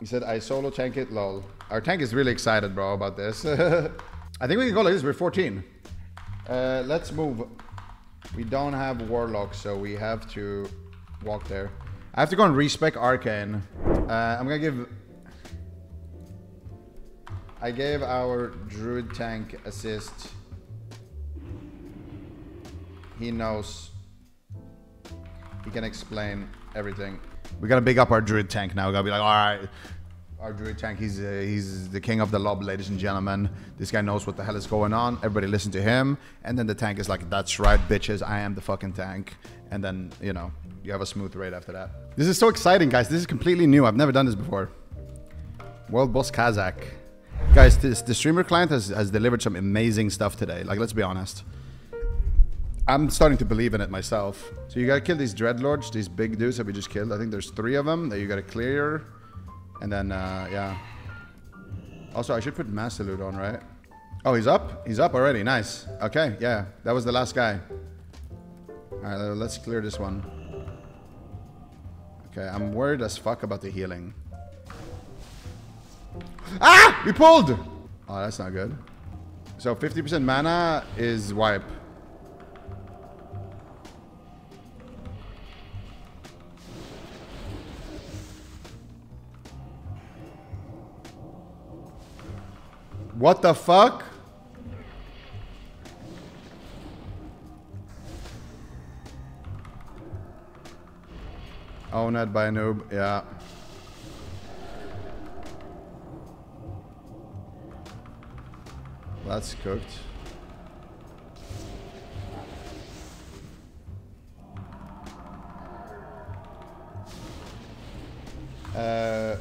He said, I solo tank it, lol. Our tank is really excited, bro, about this. I think we can go like this. We're 14. Uh, let's move. We don't have Warlock, so we have to walk there. I have to go and respec Arcane. Uh, I'm gonna give... I gave our Druid tank assist. He knows. He can explain everything. We gotta big up our Druid tank now. We gotta be like, alright. Our Druid tank, he's, uh, he's the king of the lob, ladies and gentlemen. This guy knows what the hell is going on. Everybody listen to him. And then the tank is like, that's right, bitches. I am the fucking tank. And then, you know, you have a smooth raid after that. This is so exciting, guys. This is completely new. I've never done this before. World Boss Kazzak. Guys, this, the streamer client has, has delivered some amazing stuff today. Like, let's be honest. I'm starting to believe in it myself. So you gotta kill these dreadlords, these big dudes that we just killed. I think there's three of them that you gotta clear. And then, uh, yeah. Also, I should put Loot on, right? Oh, he's up? He's up already. Nice. Okay, yeah. That was the last guy. Alright, let's clear this one. Okay, I'm worried as fuck about the healing. Ah! We pulled! Oh, that's not good. So 50% mana is wipe. What the fuck? Owned by a noob, yeah. That's cooked. Uh,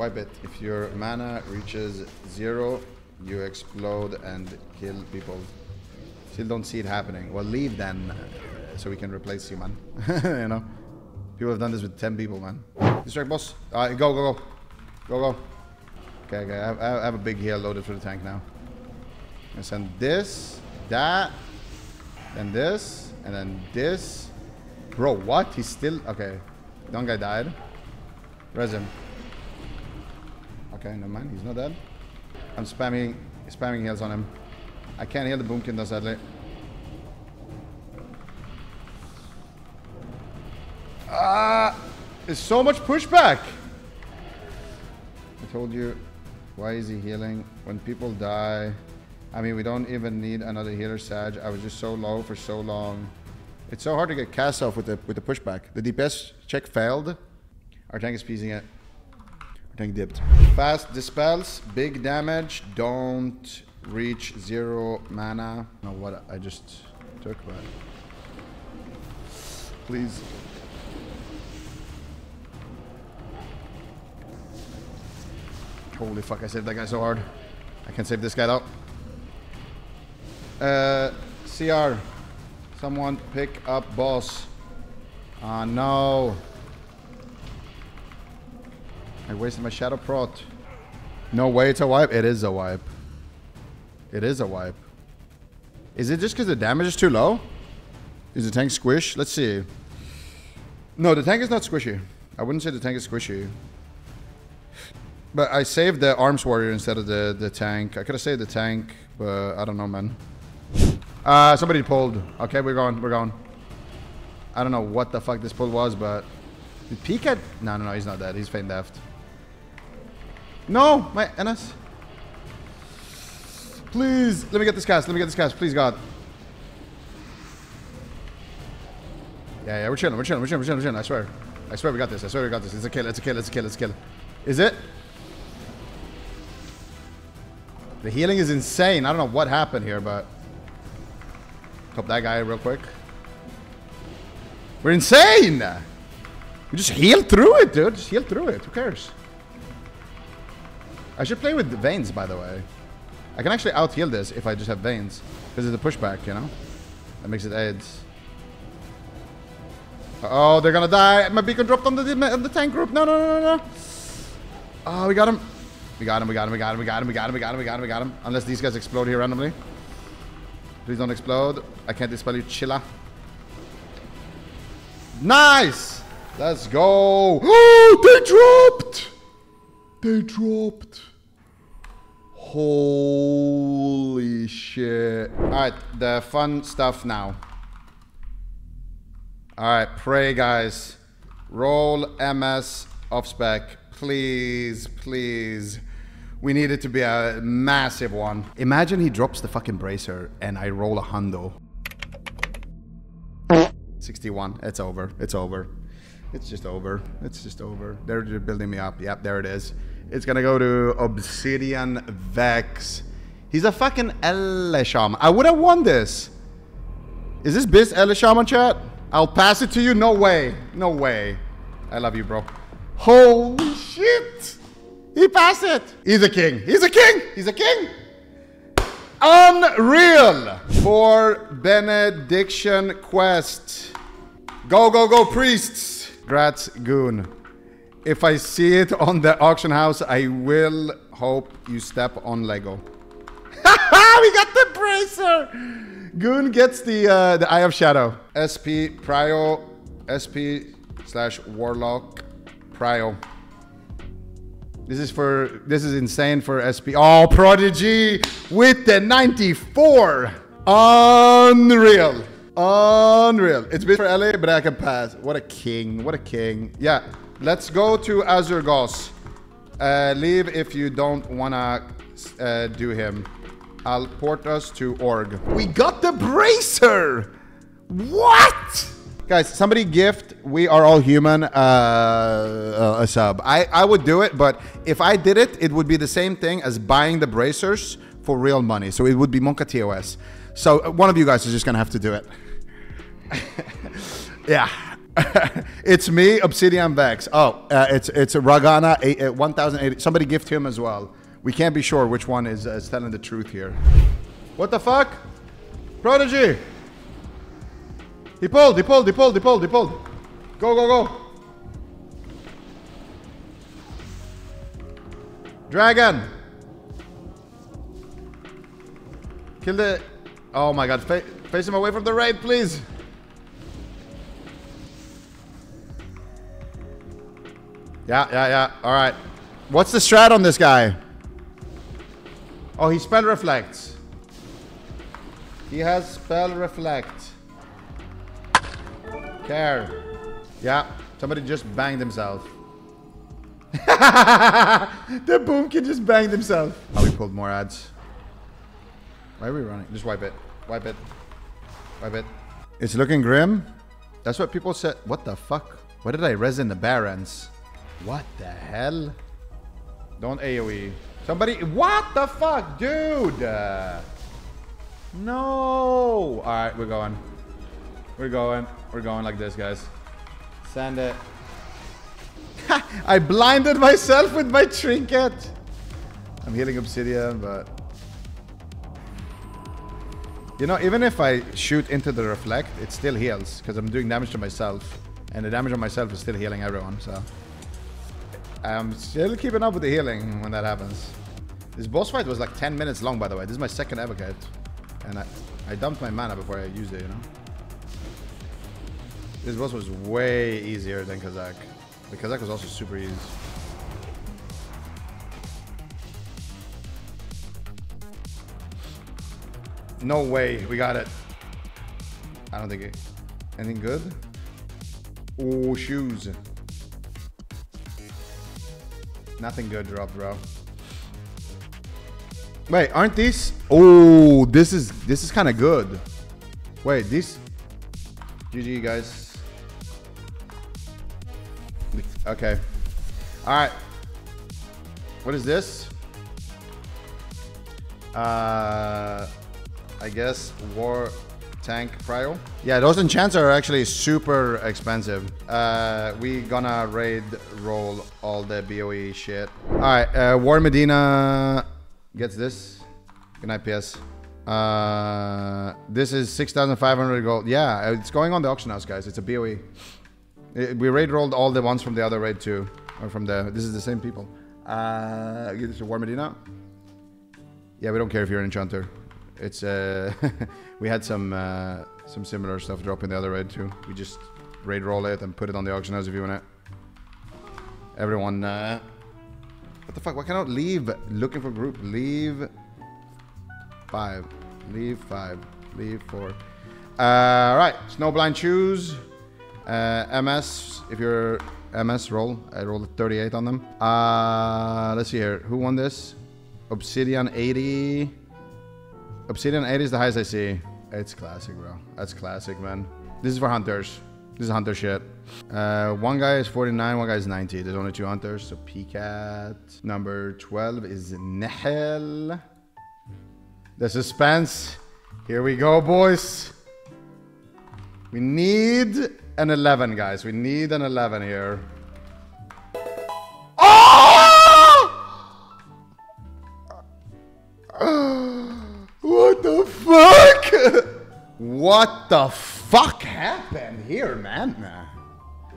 wipe it. If your mana reaches zero, you explode and kill people. Still don't see it happening. Well, leave then, uh, so we can replace you, man. you know? People have done this with 10 people, man. Distract boss. Uh, go, go, go. Go, go. Okay, okay. I have, I have a big heal loaded for the tank now. I send this, that, then this, and then this. Bro, what? He's still... Okay. One guy died. Res him. Okay, no man, He's not dead. I'm spamming spamming heals on him. I can't heal the boomkin though, sadly. Ah! There's so much pushback! I told you, why is he healing? When people die... I mean, we don't even need another healer, Sag. I was just so low for so long. It's so hard to get cast off with the with the pushback. The DPS check failed. Our tank is piecing it. Tank. Fast dispels, big damage, don't reach zero mana. What I just took, but please. Holy fuck! I saved that guy so hard. I can save this guy though. Uh, CR. Someone pick up boss. Ah, uh, no. I wasted my shadow prot. No way it's a wipe. It is a wipe. It is a wipe. Is it just because the damage is too low? Is the tank squish? Let's see. No, the tank is not squishy. I wouldn't say the tank is squishy. But I saved the arms warrior instead of the, the tank. I could have saved the tank, but I don't know, man. Uh, somebody pulled. Okay, we're going. We're going. I don't know what the fuck this pull was, but... Did Pika... No, no, no, he's not dead. He's faint left. No! My... NS. Please! Let me get this cast. Let me get this cast. Please, God. Yeah, yeah, we're chilling. We're chilling. We're chilling. We're chilling. We're chilling. I swear. I swear we got this. I swear we got this. It's a kill. It's a kill. It's a kill. It's a kill. Is it? The healing is insane. I don't know what happened here, but... Top that guy real quick. We're insane! We just heal through it, dude. Just heal through it. Who cares? I should play with veins, by the way. I can actually out-heal this if I just have veins. Because of the pushback, you know? That makes it AIDS. Uh oh, they're gonna die. My beacon dropped on the, on the tank group. No, no, no, no, no. Oh, we got him. We got him, we got him, we got him, we got him, we got him, we got him, we got him, we got him. Unless these guys explode here randomly. Please don't explode. I can't dispel you, chilla. Nice! Let's go. Oh, they dropped! They dropped. Holy shit. Alright, the fun stuff now. Alright, pray guys. Roll MS off spec. Please, please. We need it to be a massive one. Imagine he drops the fucking bracer and I roll a hundo. 61. It's over. It's over. It's just over. It's just over. They're just building me up. Yep, there it is. It's gonna go to Obsidian Vex. He's a fucking Elisham. I would have won this. Is this Biz Elisham chat? I'll pass it to you. No way. No way. I love you, bro. Holy shit. He passed it. He's a king. He's a king. He's a king. Unreal for benediction quest. Go, go, go, priests. Grats, goon. If I see it on the auction house, I will hope you step on Lego. we got the bracer. Goon gets the uh, the Eye of Shadow. SP Prio SP slash Warlock Prio. This is for this is insane for SP. Oh, Prodigy with the 94. Unreal. Unreal. It's been for LA, but I can pass. What a king. What a king. Yeah. Let's go to Azuregos. Uh, leave if you don't wanna uh, do him. I'll port us to org. We got the bracer! What? Guys, somebody gift We Are All Human uh, a sub. I, I would do it, but if I did it, it would be the same thing as buying the bracers for real money. So it would be Monka TOS. So uh, one of you guys is just gonna have to do it. yeah. it's me, Obsidian Vex. Oh, uh, it's it's a Ragana eight, uh, 1080. Somebody gift him as well. We can't be sure which one is, uh, is telling the truth here. What the fuck? Prodigy! He pulled, he pulled, he pulled, he pulled, he pulled. Go, go, go. Dragon! Kill the... Oh my god, Fa face him away from the raid, please! Yeah, yeah, yeah. Alright. What's the strat on this guy? Oh, he spell reflects. He has spell reflect. Care. Yeah, somebody just banged himself. the boomkin just banged himself. Oh, we pulled more ads. Why are we running? Just wipe it. Wipe it. Wipe it. It's looking grim. That's what people said. What the fuck? What did I resin the barons? What the hell? Don't AoE. Somebody, what the fuck, dude? Uh, no. All right, we're going. We're going. We're going like this, guys. Send it. I blinded myself with my trinket. I'm healing obsidian, but... You know, even if I shoot into the reflect, it still heals. Because I'm doing damage to myself. And the damage on myself is still healing everyone, so... Um, I'm still keeping up with the healing when that happens. This boss fight was like 10 minutes long, by the way. This is my second Evocate. And I, I dumped my mana before I used it, you know? This boss was way easier than Kazzak. The Kazzak was also super easy. No way, we got it. I don't think it. Anything good? Oh, shoes. Nothing good dropped, bro. Wait, aren't these? Oh, this is this is kind of good. Wait, these. GG, guys. Okay. All right. What is this? Uh, I guess war tank prio. Yeah, those enchants are actually super expensive. Uh, we gonna raid roll all the BOE shit. All right, uh, War Medina gets this. Good night, PS. Uh, this is 6,500 gold. Yeah, it's going on the auction house, guys. It's a BOE. It, we raid rolled all the ones from the other raid too. Or from the, this is the same people. Uh, this is War Medina. Yeah, we don't care if you're an enchanter. It's, uh, we had some, uh, some similar stuff drop in the other raid too. We just raid roll it and put it on the auction house if you want it. Everyone, uh, What the fuck? Why cannot leave? Looking for group. Leave five. Leave five. Leave four. Uh, right. Snowblind shoes. Uh, MS. If you're MS, roll. I rolled a 38 on them. Uh, let's see here. Who won this? Obsidian 80. Obsidian 80 is the highest I see. It's classic, bro. That's classic, man. This is for hunters. This is hunter shit. Uh, one guy is 49, one guy is 90. There's only two hunters. So PCAT. Number 12 is Nehel. The suspense. Here we go, boys. We need an 11, guys. We need an 11 here. What the fuck happened here, man? Nah.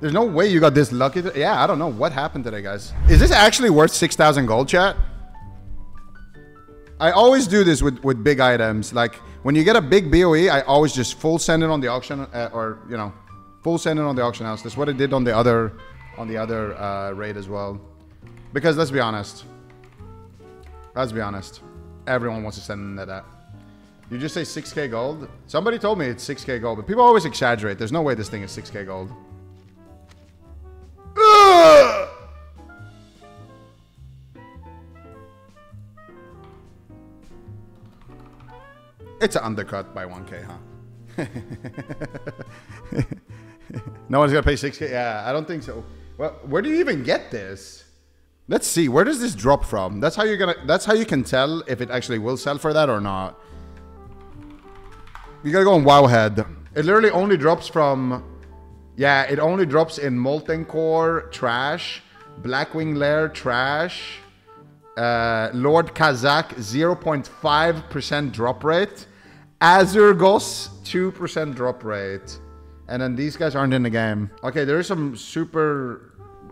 There's no way you got this lucky. Yeah, I don't know what happened today, guys. Is this actually worth 6,000 gold, chat? I always do this with, with big items. Like, when you get a big BOE, I always just full send it on the auction, uh, or, you know, full send it on the auction house. That's what I did on the other, on the other uh, raid as well. Because let's be honest. Let's be honest. Everyone wants to send that. You just say 6k gold? Somebody told me it's 6k gold, but people always exaggerate. There's no way this thing is 6k gold. Ugh! It's an undercut by 1k, huh? no one's gonna pay 6k? Yeah, I don't think so. Well, where do you even get this? Let's see. Where does this drop from? That's how you're gonna. That's how you can tell if it actually will sell for that or not. You gotta go on Wowhead. It literally only drops from. Yeah, it only drops in Molten Core trash, Blackwing Lair trash, uh, Lord Kazzak, 0.5% drop rate, Azuregos 2% drop rate, and then these guys aren't in the game. Okay, there's some super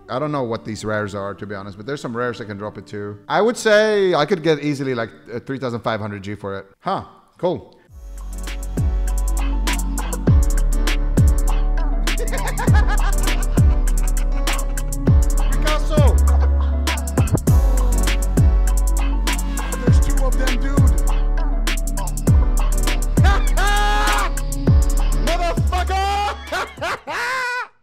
I don't know what these rares are, to be honest, but there's some rares that can drop it too. I would say I could get easily like 3,500 G for it. Huh, cool.